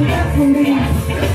nothing left for me.